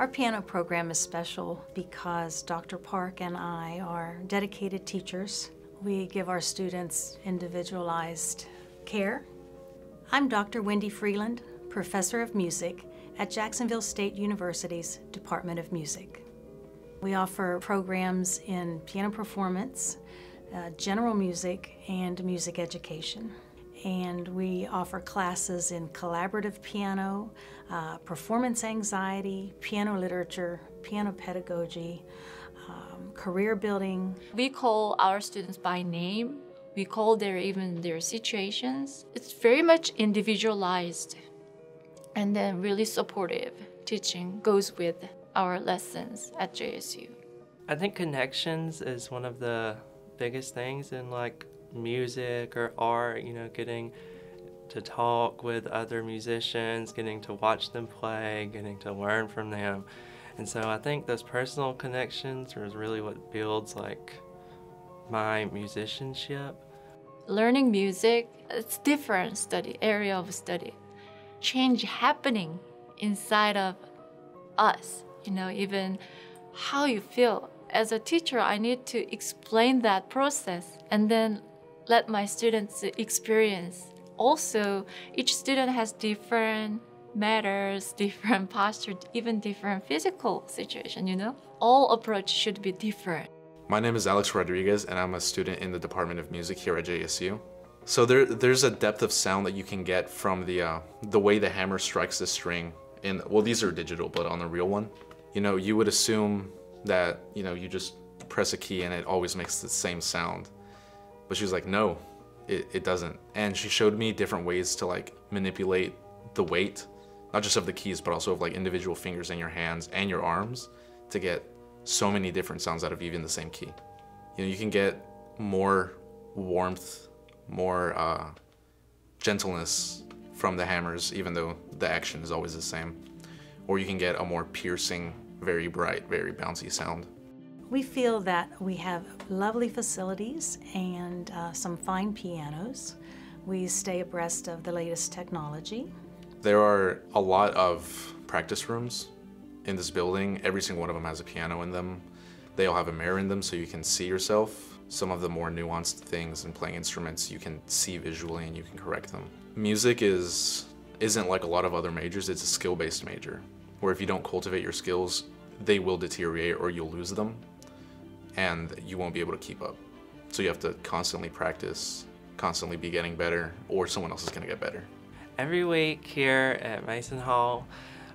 Our piano program is special because Dr. Park and I are dedicated teachers. We give our students individualized care. I'm Dr. Wendy Freeland, Professor of Music at Jacksonville State University's Department of Music. We offer programs in piano performance, uh, general music, and music education. And we offer classes in collaborative piano, uh, performance anxiety, piano literature, piano pedagogy, um, career building. We call our students by name. We call their even their situations. It's very much individualized and then really supportive teaching goes with our lessons at JSU. I think connections is one of the biggest things in like music or art, you know, getting to talk with other musicians, getting to watch them play, getting to learn from them. And so I think those personal connections are really what builds like my musicianship. Learning music, it's different study area of study. Change happening inside of us, you know, even how you feel. As a teacher, I need to explain that process and then let my students experience. Also, each student has different matters, different posture, even different physical situation, you know? All approach should be different. My name is Alex Rodriguez and I'm a student in the Department of Music here at JSU. So there, there's a depth of sound that you can get from the, uh, the way the hammer strikes the string. And well, these are digital, but on the real one, you know, you would assume that, you know, you just press a key and it always makes the same sound. But she was like, no, it, it doesn't. And she showed me different ways to like manipulate the weight, not just of the keys, but also of like individual fingers in your hands and your arms to get so many different sounds out of even the same key. You know, you can get more warmth, more uh, gentleness from the hammers, even though the action is always the same. Or you can get a more piercing, very bright, very bouncy sound. We feel that we have lovely facilities and uh, some fine pianos. We stay abreast of the latest technology. There are a lot of practice rooms in this building. Every single one of them has a piano in them. They all have a mirror in them so you can see yourself. Some of the more nuanced things in playing instruments you can see visually and you can correct them. Music is, isn't like a lot of other majors, it's a skill-based major, where if you don't cultivate your skills, they will deteriorate or you'll lose them and you won't be able to keep up. So you have to constantly practice, constantly be getting better, or someone else is gonna get better. Every week here at Mason Hall,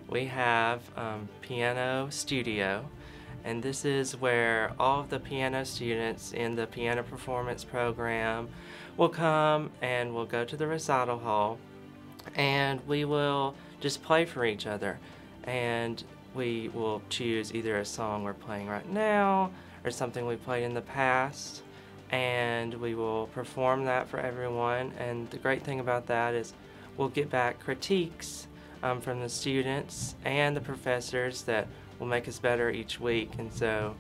we have um, piano studio and this is where all of the piano students in the piano performance program will come and we'll go to the recital hall and we will just play for each other and we will choose either a song we're playing right now or something we played in the past and we will perform that for everyone and the great thing about that is we'll get back critiques um, from the students and the professors that will make us better each week. And so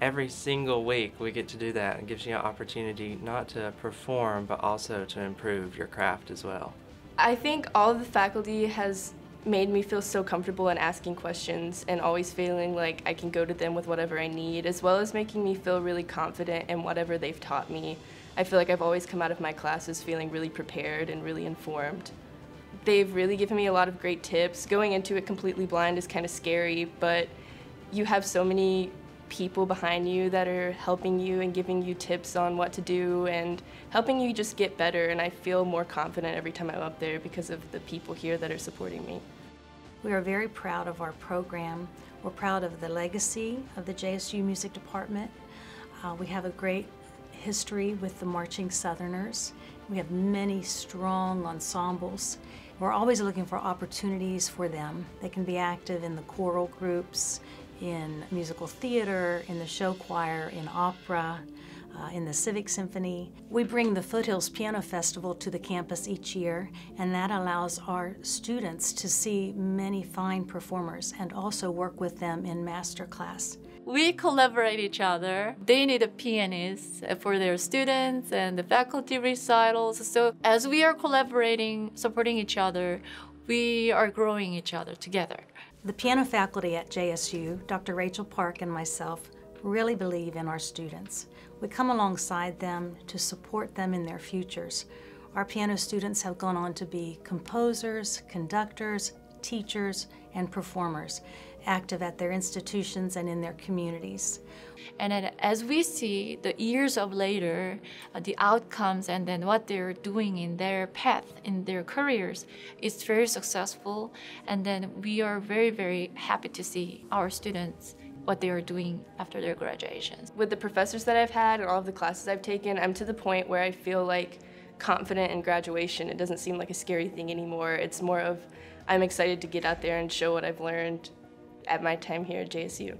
every single week we get to do that. and gives you an opportunity not to perform, but also to improve your craft as well. I think all of the faculty has made me feel so comfortable in asking questions and always feeling like I can go to them with whatever I need, as well as making me feel really confident in whatever they've taught me. I feel like I've always come out of my classes feeling really prepared and really informed. They've really given me a lot of great tips. Going into it completely blind is kind of scary, but you have so many people behind you that are helping you and giving you tips on what to do and helping you just get better. And I feel more confident every time I'm up there because of the people here that are supporting me. We are very proud of our program. We're proud of the legacy of the JSU Music Department. Uh, we have a great history with the Marching Southerners. We have many strong ensembles we're always looking for opportunities for them. They can be active in the choral groups, in musical theater, in the show choir, in opera, uh, in the Civic Symphony. We bring the Foothills Piano Festival to the campus each year, and that allows our students to see many fine performers and also work with them in master class we collaborate each other. They need a pianist for their students and the faculty recitals. So as we are collaborating, supporting each other, we are growing each other together. The piano faculty at JSU, Dr. Rachel Park and myself, really believe in our students. We come alongside them to support them in their futures. Our piano students have gone on to be composers, conductors, teachers, and performers, active at their institutions and in their communities. And then as we see the years of later, uh, the outcomes and then what they're doing in their path, in their careers, is very successful. And then we are very, very happy to see our students what they are doing after their graduations. With the professors that I've had and all of the classes I've taken, I'm to the point where I feel like confident in graduation. It doesn't seem like a scary thing anymore. It's more of I'm excited to get out there and show what I've learned at my time here at JSU.